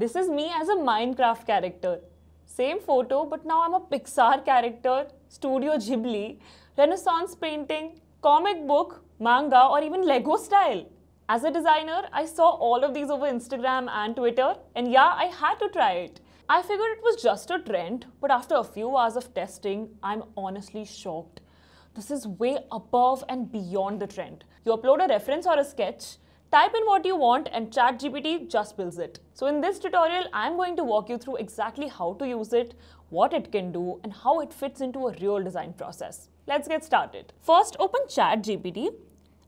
This is me as a Minecraft character. Same photo, but now I'm a Pixar character, Studio Ghibli, Renaissance painting, comic book, manga, or even Lego style. As a designer, I saw all of these over Instagram and Twitter, and yeah, I had to try it. I figured it was just a trend, but after a few hours of testing, I'm honestly shocked. This is way above and beyond the trend. You upload a reference or a sketch, type in what you want, and ChatGPT just builds it. So, in this tutorial, I'm going to walk you through exactly how to use it, what it can do, and how it fits into a real design process. Let's get started. First, open ChatGPT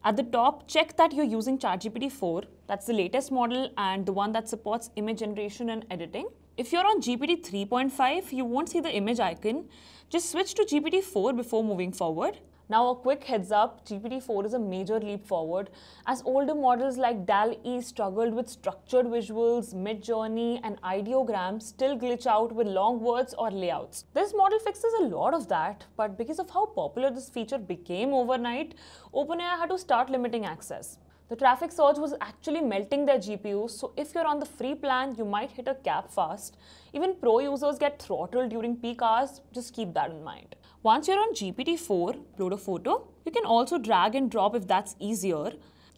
at the top, check that you're using ChatGPT 4. That's the latest model and the one that supports image generation and editing. If you're on GPT 3.5, you won't see the image icon. Just switch to GPT 4 before moving forward. Now, a quick heads up GPT-4 is a major leap forward as older models like DALL-E struggled with structured visuals, Midjourney, and ideograms still glitch out with long words or layouts. This model fixes a lot of that, but because of how popular this feature became overnight, OpenAI had to start limiting access. The traffic surge was actually melting their GPUs, so if you're on the free plan, you might hit a cap fast. Even pro users get throttled during peak hours, just keep that in mind. Once you're on GPT-4, upload a photo. You can also drag and drop if that's easier.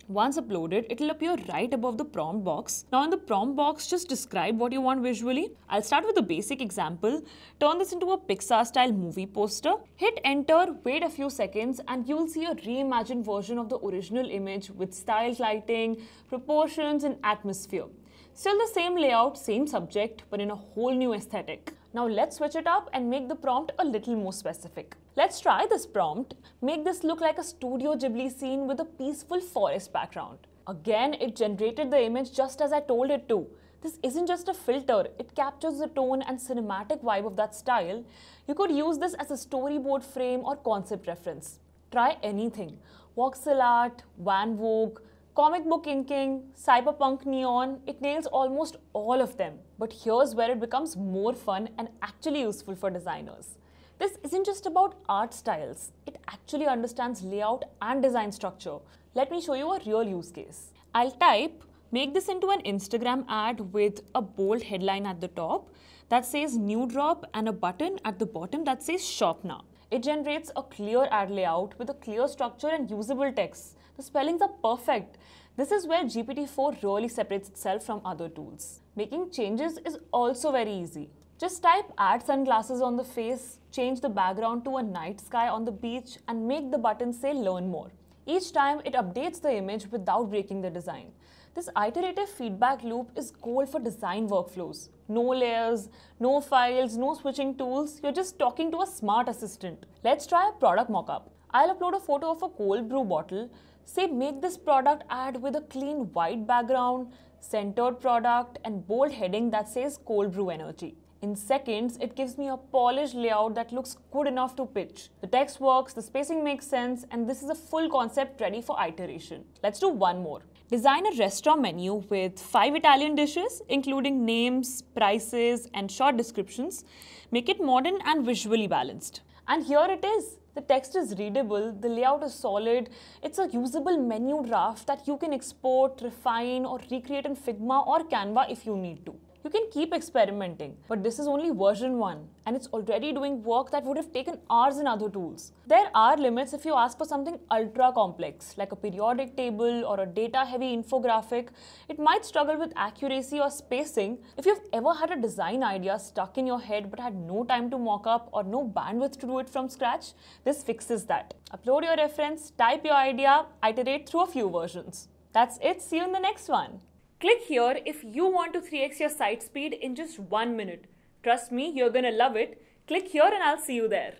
Once uploaded, it'll appear right above the prompt box. Now in the prompt box, just describe what you want visually. I'll start with a basic example. Turn this into a Pixar style movie poster. Hit enter, wait a few seconds and you'll see a reimagined version of the original image with styled lighting, proportions and atmosphere. Still the same layout, same subject, but in a whole new aesthetic. Now let's switch it up and make the prompt a little more specific. Let's try this prompt. Make this look like a Studio Ghibli scene with a peaceful forest background. Again, it generated the image just as I told it to. This isn't just a filter, it captures the tone and cinematic vibe of that style. You could use this as a storyboard frame or concept reference. Try anything. Voxel art, Van Gogh, Comic book inking, cyberpunk neon, it nails almost all of them. But here's where it becomes more fun and actually useful for designers. This isn't just about art styles, it actually understands layout and design structure. Let me show you a real use case. I'll type, make this into an Instagram ad with a bold headline at the top that says new drop and a button at the bottom that says shop now. It generates a clear ad layout with a clear structure and usable text the spellings are perfect. This is where GPT-4 really separates itself from other tools. Making changes is also very easy. Just type add sunglasses on the face, change the background to a night sky on the beach and make the button say learn more. Each time it updates the image without breaking the design. This iterative feedback loop is gold for design workflows. No layers, no files, no switching tools, you're just talking to a smart assistant. Let's try a product mockup. I'll upload a photo of a cold brew bottle Say make this product ad with a clean white background, centered product and bold heading that says cold brew energy. In seconds, it gives me a polished layout that looks good enough to pitch. The text works, the spacing makes sense, and this is a full concept ready for iteration. Let's do one more. Design a restaurant menu with five Italian dishes, including names, prices, and short descriptions. Make it modern and visually balanced. And here it is. The text is readable, the layout is solid, it's a usable menu draft that you can export, refine or recreate in Figma or Canva if you need to. You can keep experimenting, but this is only version 1 and it's already doing work that would have taken hours in other tools. There are limits if you ask for something ultra complex, like a periodic table or a data heavy infographic. It might struggle with accuracy or spacing. If you've ever had a design idea stuck in your head but had no time to mock up or no bandwidth to do it from scratch, this fixes that. Upload your reference, type your idea, iterate through a few versions. That's it. See you in the next one. Click here if you want to 3x your site speed in just one minute. Trust me, you're gonna love it. Click here and I'll see you there.